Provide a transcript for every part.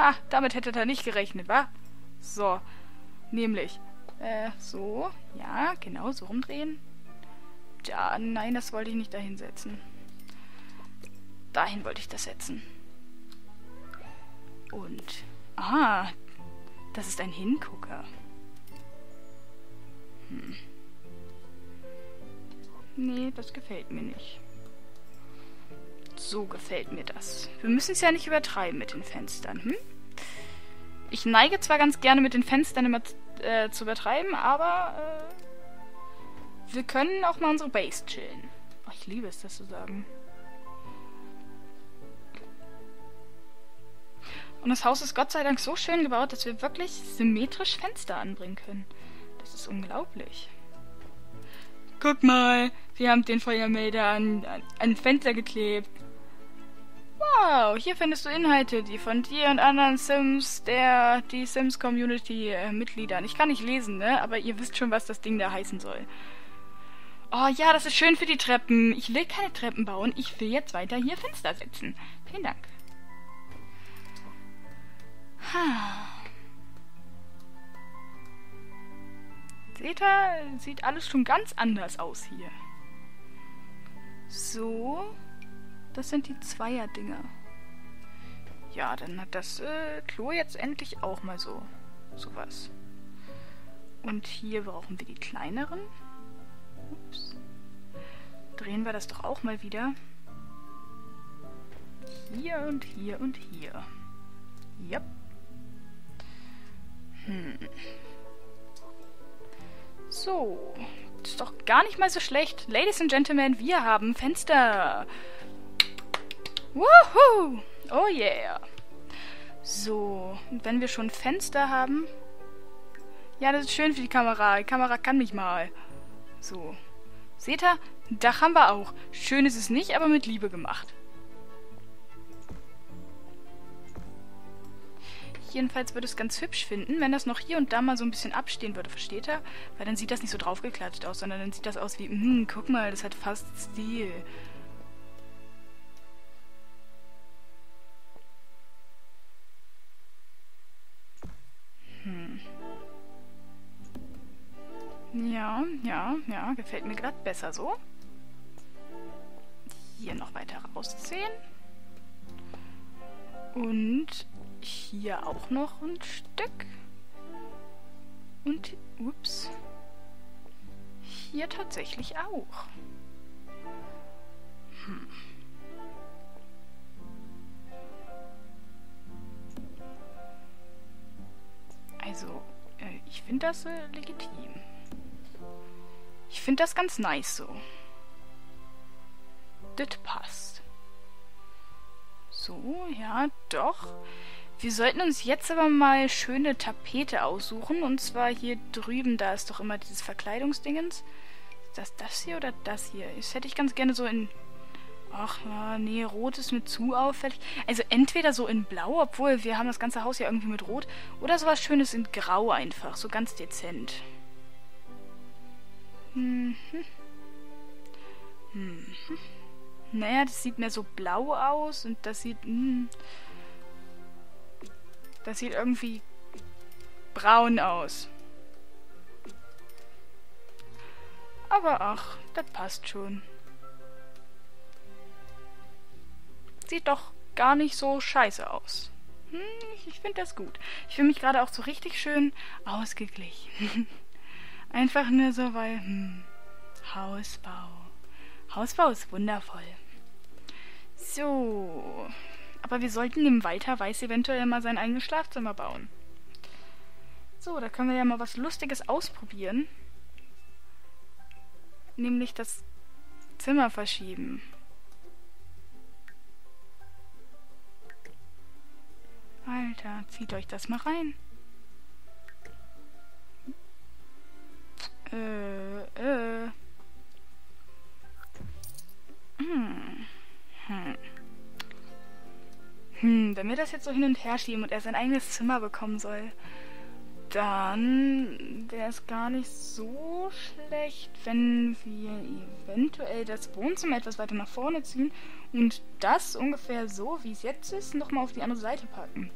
Ha, damit hätte er nicht gerechnet, wa? So, nämlich, äh, so, ja, genau, so rumdrehen. Ja, nein, das wollte ich nicht dahin setzen. Dahin wollte ich das setzen. Und, ah, das ist ein Hingucker. Hm. Nee, das gefällt mir nicht. So gefällt mir das. Wir müssen es ja nicht übertreiben mit den Fenstern, hm? Ich neige zwar ganz gerne mit den Fenstern immer äh, zu übertreiben, aber äh, wir können auch mal unsere Base chillen. Oh, ich liebe es, das zu sagen. Und das Haus ist Gott sei Dank so schön gebaut, dass wir wirklich symmetrisch Fenster anbringen können. Das ist unglaublich. Guck mal, wir haben den Feuermelder an, an Fenster geklebt. Wow, hier findest du Inhalte, die von dir und anderen Sims, der, die Sims-Community äh, Mitgliedern. Ich kann nicht lesen, ne? Aber ihr wisst schon, was das Ding da heißen soll. Oh ja, das ist schön für die Treppen. Ich will keine Treppen bauen. Ich will jetzt weiter hier Fenster setzen. Vielen Dank. Ha. Seht ihr, sieht alles schon ganz anders aus hier. So. Das sind die Zweier-Dinger. Ja, dann hat das äh, Klo jetzt endlich auch mal so sowas. Und hier brauchen wir die kleineren. Ups. Drehen wir das doch auch mal wieder. Hier und hier und hier. Yep. Hm. So. ist doch gar nicht mal so schlecht. Ladies and Gentlemen, wir haben Fenster. Woohoo! Oh yeah! So, wenn wir schon Fenster haben... Ja, das ist schön für die Kamera. Die Kamera kann mich mal. So. Seht ihr? Dach haben wir auch. Schön ist es nicht, aber mit Liebe gemacht. Jedenfalls würde es ganz hübsch finden, wenn das noch hier und da mal so ein bisschen abstehen würde, versteht ihr? Weil dann sieht das nicht so draufgeklatscht aus, sondern dann sieht das aus wie, hm, guck mal, das hat fast Stil. Ja, ja, ja, gefällt mir gerade besser so. Hier noch weiter rausziehen. Und hier auch noch ein Stück. Und, ups, hier tatsächlich auch. Hm. Also, äh, ich finde das äh, legitim. Ich finde das ganz nice so. Das passt. So, ja, doch. Wir sollten uns jetzt aber mal schöne Tapete aussuchen. Und zwar hier drüben, da ist doch immer dieses Verkleidungsdingens. Ist das das hier oder das hier? Das hätte ich ganz gerne so in... Ach, nee, rot ist mir zu auffällig. Also entweder so in blau, obwohl wir haben das ganze Haus ja irgendwie mit rot. Oder sowas Schönes in grau einfach, so ganz dezent. Mhm. Mhm. Naja, das sieht mir so blau aus und das sieht... Mh, das sieht irgendwie braun aus. Aber ach, das passt schon. Sieht doch gar nicht so scheiße aus. Hm, ich finde das gut. Ich fühle mich gerade auch so richtig schön ausgeglichen. Einfach nur so, weil, hm, Hausbau. Hausbau ist wundervoll. So. Aber wir sollten dem Walter Weiß eventuell mal sein eigenes Schlafzimmer bauen. So, da können wir ja mal was Lustiges ausprobieren. Nämlich das Zimmer verschieben. Alter, zieht euch das mal rein. Äh, äh. Hm. Hm. Hm, wenn wir das jetzt so hin und her schieben und er sein eigenes Zimmer bekommen soll, dann wäre es gar nicht so schlecht, wenn wir eventuell das Wohnzimmer etwas weiter nach vorne ziehen und das ungefähr so, wie es jetzt ist, nochmal auf die andere Seite packen.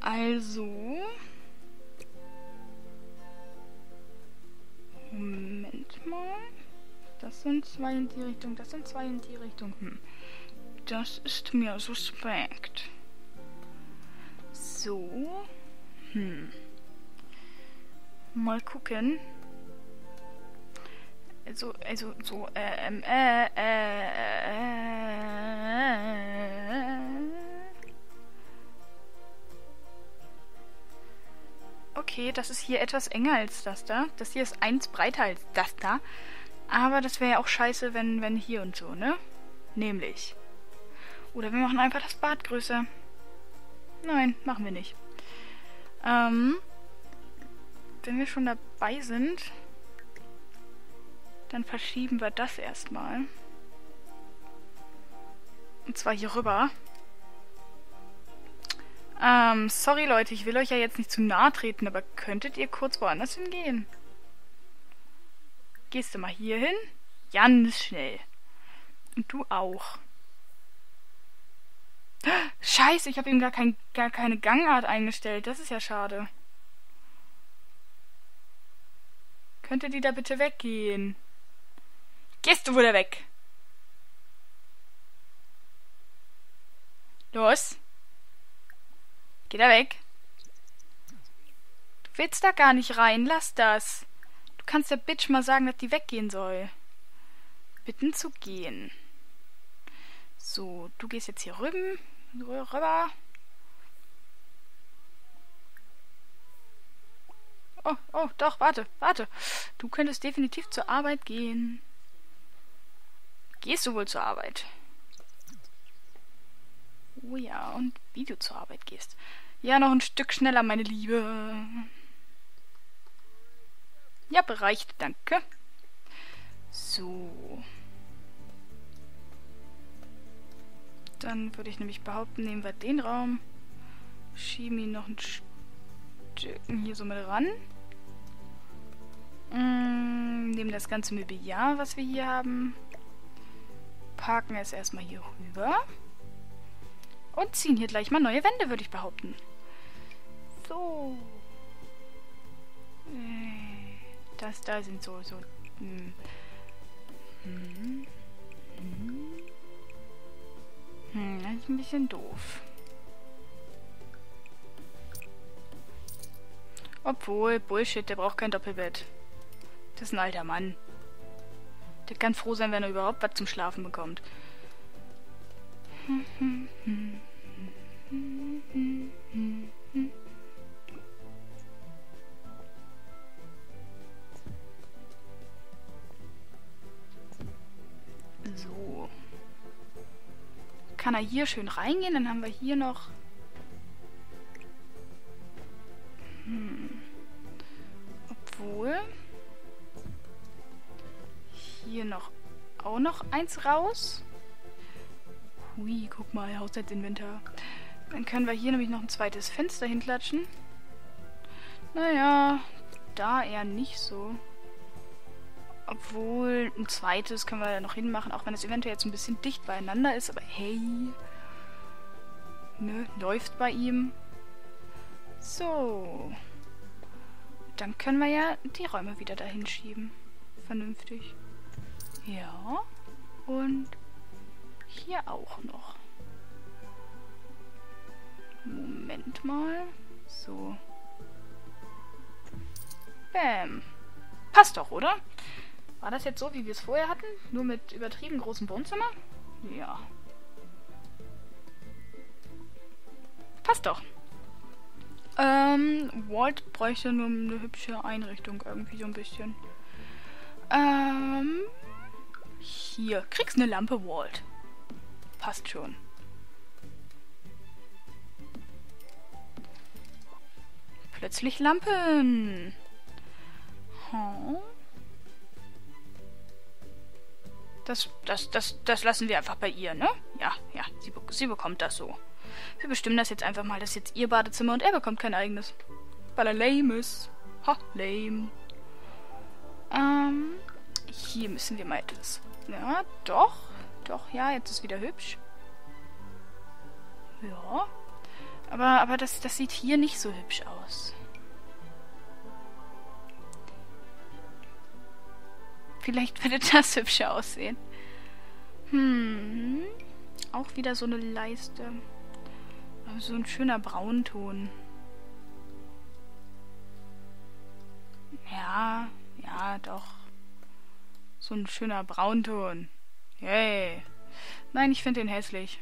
Also. Moment mal. Das sind zwei in die Richtung, das sind zwei in die Richtung. Hm. Das ist mir suspekt. So. Hm. Mal gucken. Also, also, so, äh, ähm, äh, äh, äh, Okay, das ist hier etwas enger als das da. Das hier ist eins breiter als das da. Aber das wäre ja auch scheiße, wenn, wenn hier und so, ne? Nämlich. Oder wir machen einfach das Bad größer. Nein, machen wir nicht. Ähm, wenn wir schon dabei sind, dann verschieben wir das erstmal. Und zwar hier rüber. Ähm, sorry Leute, ich will euch ja jetzt nicht zu nahe treten, aber könntet ihr kurz woanders hingehen? Gehst du mal hier hin? Ganz schnell. Und du auch. Scheiße, ich habe ihm gar, kein, gar keine Gangart eingestellt. Das ist ja schade. Könnte die da bitte weggehen? Gehst du wieder weg? Los. Geh da weg. Du willst da gar nicht rein. Lass das. Du kannst der Bitch mal sagen, dass die weggehen soll. Bitten zu gehen. So, du gehst jetzt hier rüben. Rüber. Oh, oh, doch, warte, warte. Du könntest definitiv zur Arbeit gehen. Gehst du wohl zur Arbeit? Oh ja, und wie du zur Arbeit gehst. Ja, noch ein Stück schneller, meine Liebe. Ja, bereicht, danke. So. Dann würde ich nämlich behaupten, nehmen wir den Raum, schieben ihn noch ein Stück hier so mit ran. Mm, nehmen das ganze Mobiliar, was wir hier haben, parken es erstmal hier rüber und ziehen hier gleich mal neue Wände, würde ich behaupten. So. Äh, das da sind so, so. Hm. Hm. Hm. Hm, das ist ein bisschen doof. Obwohl, Bullshit, der braucht kein Doppelbett. Das ist ein alter Mann. Der kann froh sein, wenn er überhaupt was zum Schlafen bekommt. So. Kann er hier schön reingehen, dann haben wir hier noch Hm. Obwohl. Hier noch auch noch eins raus. Hui, guck mal, Haushaltsinventar. Dann können wir hier nämlich noch ein zweites Fenster hinklatschen. Naja, da eher nicht so. Obwohl, ein zweites können wir ja noch hinmachen, auch wenn es eventuell jetzt ein bisschen dicht beieinander ist. Aber hey, ne, läuft bei ihm. So. Dann können wir ja die Räume wieder dahin schieben. Vernünftig. Ja. Und hier auch noch. Moment mal. So. Bäm. Passt doch, oder? War das jetzt so, wie wir es vorher hatten? Nur mit übertrieben großem Wohnzimmer? Ja. Passt doch. Ähm, Walt bräuchte nur eine hübsche Einrichtung irgendwie so ein bisschen. Ähm, hier. Kriegst eine Lampe, Walt. Passt schon. Plötzlich Lampen. Das, das, das, das lassen wir einfach bei ihr, ne? Ja, ja, sie, sie bekommt das so. Wir bestimmen das jetzt einfach mal. Das ist jetzt ihr Badezimmer und er bekommt kein eigenes. Weil er lame ist. Ha, lame. Ähm, hier müssen wir mal etwas. Ja, doch. Doch, ja, jetzt ist wieder hübsch. Ja. Aber, aber das, das sieht hier nicht so hübsch aus. Vielleicht würde das hübscher aussehen. Hm. Auch wieder so eine Leiste. So ein schöner Braunton. Ja, ja, doch. So ein schöner Braunton. Yay. Nein, ich finde den hässlich.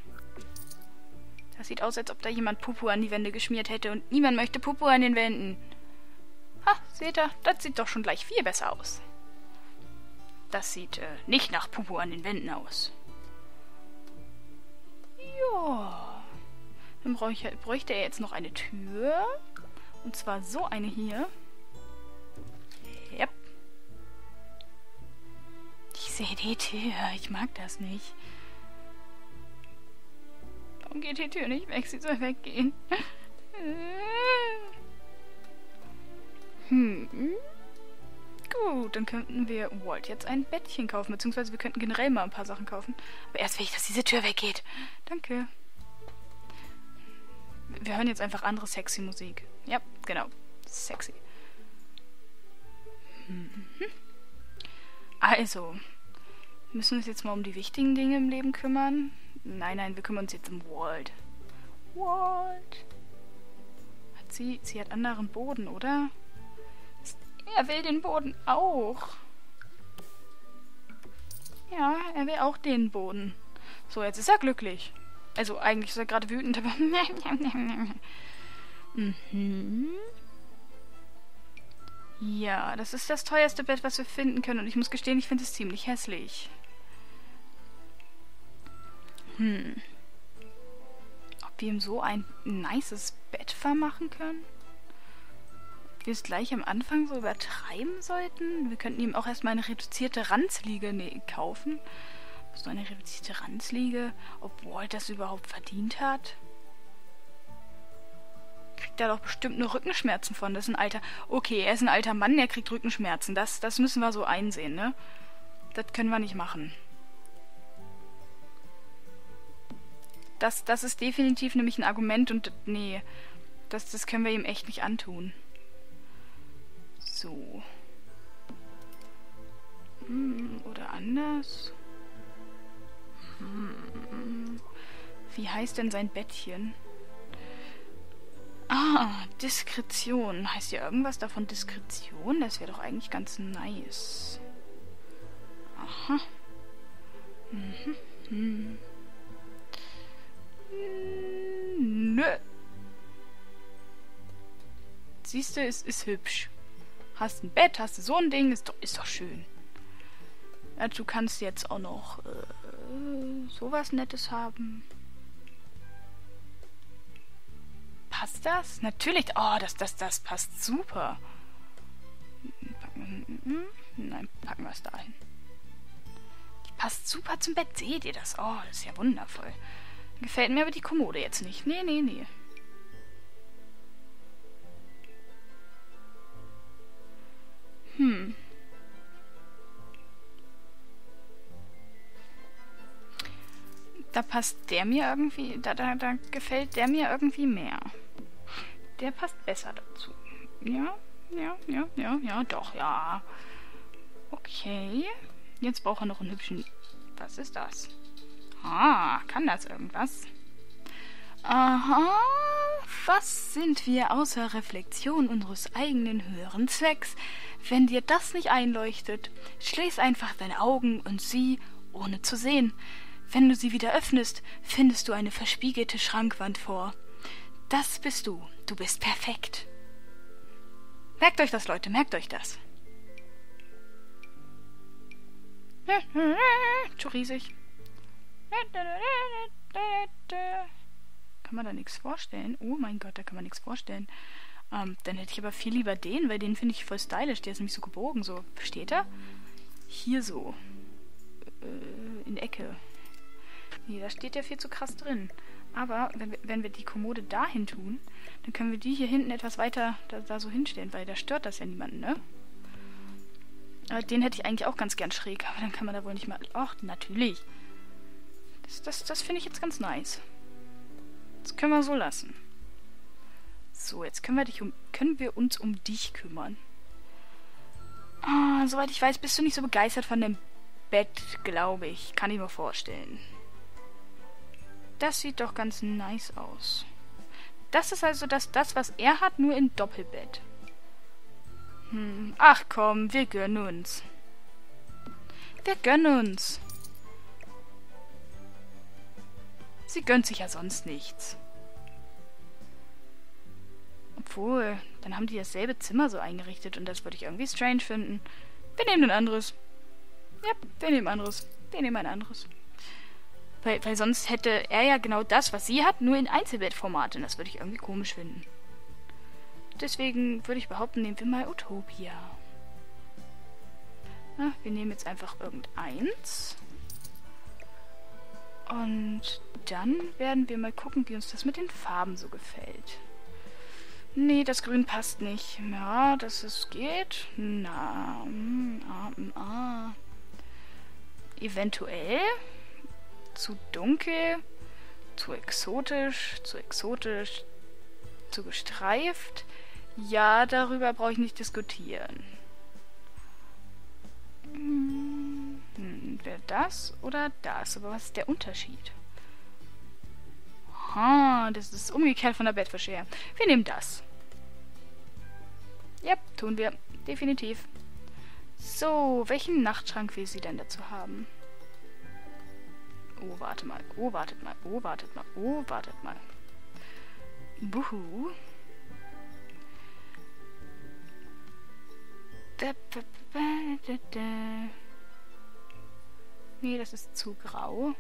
Das sieht aus, als ob da jemand Pupu an die Wände geschmiert hätte und niemand möchte Pupu an den Wänden. Ha, seht ihr, das sieht doch schon gleich viel besser aus. Das sieht äh, nicht nach Pupu an den Wänden aus. Ja. Dann bräuchte, bräuchte er jetzt noch eine Tür. Und zwar so eine hier. Ich sehe die Tür. Ich mag das nicht. Warum geht die Tür nicht weg? Sie soll weggehen. Hm. Gut, dann könnten wir Walt jetzt ein Bettchen kaufen, beziehungsweise wir könnten generell mal ein paar Sachen kaufen. Aber erst will ich, dass diese Tür weggeht. Danke. Wir hören jetzt einfach andere sexy Musik. Ja, genau. Sexy. Mhm. Also, müssen wir uns jetzt mal um die wichtigen Dinge im Leben kümmern. Nein, nein, wir kümmern uns jetzt um Walt. Walt. Hat sie... Sie hat anderen Boden, oder? Er will den Boden auch. Ja, er will auch den Boden. So, jetzt ist er glücklich. Also eigentlich ist er gerade wütend, aber... mhm. Ja, das ist das teuerste Bett, was wir finden können. Und ich muss gestehen, ich finde es ziemlich hässlich. Hm. Ob wir ihm so ein nices Bett vermachen können? Ob wir es gleich am Anfang so übertreiben sollten? Wir könnten ihm auch erstmal eine reduzierte Ranzliege ne kaufen. So eine reduzierte Ranzliege. Ob Walt das überhaupt verdient hat? Kriegt er doch bestimmt nur Rückenschmerzen von. Das ist ein alter... Okay, er ist ein alter Mann, der kriegt Rückenschmerzen. Das, das müssen wir so einsehen, ne? Das können wir nicht machen. Das, das ist definitiv nämlich ein Argument und nee, das, das können wir ihm echt nicht antun. So. Hm, oder anders? Hm. Wie heißt denn sein Bettchen? Ah, Diskretion. Heißt ja irgendwas davon Diskretion? Das wäre doch eigentlich ganz nice. Aha. Mhm. Hm. Nö. Siehst du, es ist hübsch. Hast ein Bett, hast du so ein Ding, ist doch, ist doch schön. Ja, du kannst jetzt auch noch äh, sowas Nettes haben. Passt das? Natürlich. Oh, das, das, das passt super. Nein, packen wir es dahin. Die passt super zum Bett. Seht ihr das? Oh, das ist ja wundervoll. Gefällt mir aber die Kommode jetzt nicht. Nee, nee, nee. Hm. Da passt der mir irgendwie, da, da, da gefällt der mir irgendwie mehr. Der passt besser dazu. Ja, ja, ja, ja, ja, doch, ja. Okay. Jetzt braucht er noch einen hübschen... Was ist das? Ah, kann das irgendwas? Aha, was sind wir außer Reflexion unseres eigenen höheren Zwecks? Wenn dir das nicht einleuchtet, schließ einfach deine Augen und sieh, ohne zu sehen. Wenn du sie wieder öffnest, findest du eine verspiegelte Schrankwand vor. Das bist du. Du bist perfekt. Merkt euch das, Leute, merkt euch das. Zu riesig. Kann man da nichts vorstellen? Oh mein Gott, da kann man nichts vorstellen. Ähm, dann hätte ich aber viel lieber den, weil den finde ich voll stylisch. Der ist nämlich so gebogen. So, versteht er? Hier so. Äh, in Ecke. Nee, da steht ja viel zu krass drin. Aber wenn wir, wenn wir die Kommode dahin tun, dann können wir die hier hinten etwas weiter da, da so hinstellen, weil da stört das ja niemanden, ne? Aber den hätte ich eigentlich auch ganz gern schräg, aber dann kann man da wohl nicht mal... Ach, natürlich. Das, das, das finde ich jetzt ganz nice. Das können wir so lassen. So, jetzt können wir, dich um, können wir uns um dich kümmern. Ah, soweit ich weiß, bist du nicht so begeistert von dem Bett, glaube ich. Kann ich mir vorstellen. Das sieht doch ganz nice aus. Das ist also das, das was er hat, nur in Doppelbett. Hm. Ach komm, wir gönnen uns. Wir gönnen uns. Sie gönnt sich ja sonst nichts. Obwohl, dann haben die dasselbe Zimmer so eingerichtet und das würde ich irgendwie strange finden. Wir nehmen ein anderes. Ja, wir nehmen ein anderes. Wir nehmen ein anderes. Weil, weil sonst hätte er ja genau das, was sie hat, nur in Einzelbettformat. Und das würde ich irgendwie komisch finden. Deswegen würde ich behaupten, nehmen wir mal Utopia. Na, wir nehmen jetzt einfach irgendeins. Und dann werden wir mal gucken, wie uns das mit den Farben so gefällt. Nee, das Grün passt nicht. Ja, dass es geht. Na, mm, ah, mm, ah. Eventuell zu dunkel, zu exotisch, zu exotisch, zu gestreift. Ja, darüber brauche ich nicht diskutieren. Hm, Wäre das oder das? Aber was ist der Unterschied? Aha, das ist umgekehrt von der Bettwäsche her. Wir nehmen das. Ja, tun wir. Definitiv. So, welchen Nachtschrank will sie denn dazu haben? Oh, warte mal. Oh, wartet mal. Oh, wartet mal. Oh, wartet mal. Buhu. Nee, das ist zu grau.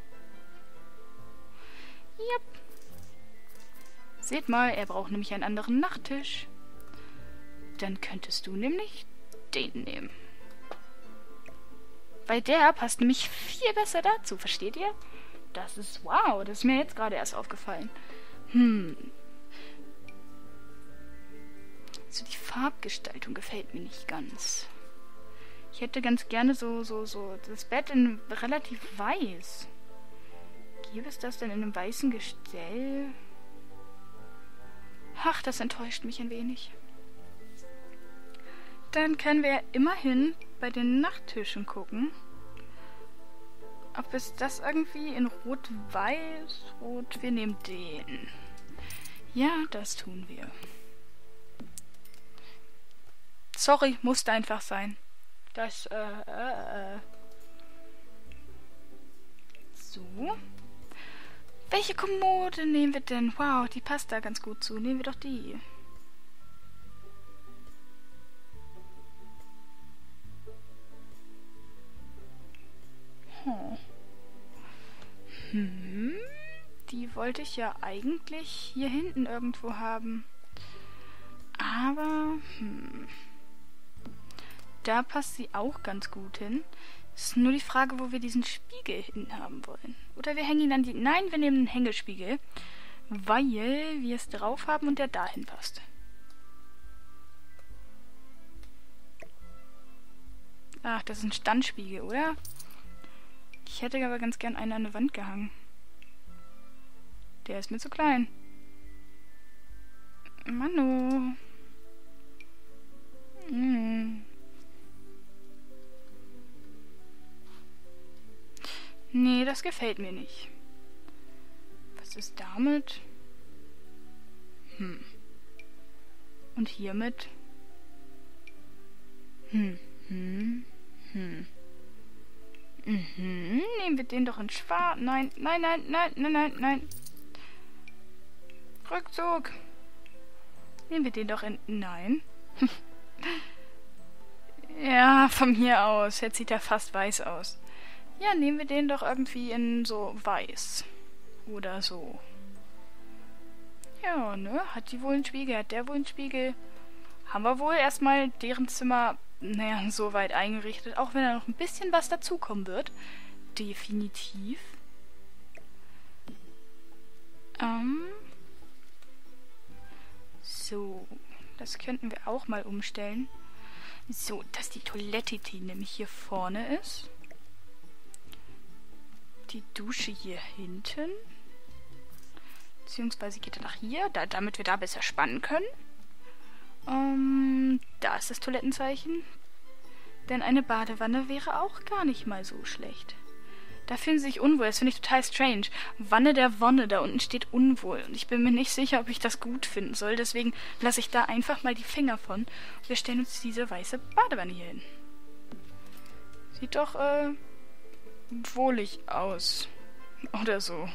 Yep. Seht mal, er braucht nämlich einen anderen Nachttisch. Dann könntest du nämlich den nehmen. Weil der passt nämlich viel besser dazu, versteht ihr? Das ist wow, das ist mir jetzt gerade erst aufgefallen. Hm. So die Farbgestaltung gefällt mir nicht ganz. Ich hätte ganz gerne so, so, so das Bett in relativ weiß. Gäbe es das denn in einem weißen Gestell? Ach, das enttäuscht mich ein wenig. Dann können wir immerhin bei den Nachttischen gucken. Ob es das irgendwie in Rot-Weiß, Rot, wir nehmen den. Ja, das tun wir. Sorry, musste einfach sein. Das, äh, äh, äh. Welche Kommode nehmen wir denn? Wow, die passt da ganz gut zu. Nehmen wir doch die. Hm. Hm. Die wollte ich ja eigentlich hier hinten irgendwo haben. Aber, hm. Da passt sie auch ganz gut hin. Es ist nur die Frage, wo wir diesen Spiegel hin haben wollen. Oder wir hängen ihn an die... Nein, wir nehmen einen Hängespiegel. Weil wir es drauf haben und der dahin passt. Ach, das ist ein Standspiegel, oder? Ich hätte aber ganz gern einen an der Wand gehangen. Der ist mir zu klein. Manu. Hm. Nee, das gefällt mir nicht. Was ist damit? Hm. Und hiermit? Hm, hm, hm. Mhm, nehmen wir den doch in schwarz. Nein, nein, nein, nein, nein, nein, nein. Rückzug. Nehmen wir den doch in... Nein. ja, von mir aus. Jetzt sieht er fast weiß aus. Ja, nehmen wir den doch irgendwie in so weiß. Oder so. Ja, ne? Hat die wohl einen Spiegel? Hat der wohl einen Spiegel? Haben wir wohl erstmal deren Zimmer, naja, so weit eingerichtet. Auch wenn da noch ein bisschen was dazukommen wird. Definitiv. Ähm. So. Das könnten wir auch mal umstellen. So, dass die Toilette, die nämlich hier vorne ist die Dusche hier hinten. Beziehungsweise geht er nach hier, da, damit wir da besser spannen können. Ähm, da ist das Toilettenzeichen. Denn eine Badewanne wäre auch gar nicht mal so schlecht. Da fühlen sie sich unwohl. Das finde ich total strange. Wanne der Wonne, da unten steht unwohl. Und ich bin mir nicht sicher, ob ich das gut finden soll. Deswegen lasse ich da einfach mal die Finger von. Und wir stellen uns diese weiße Badewanne hier hin. Sieht doch, äh, wohlig aus. Oder so.